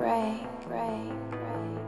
pray, pray, pray.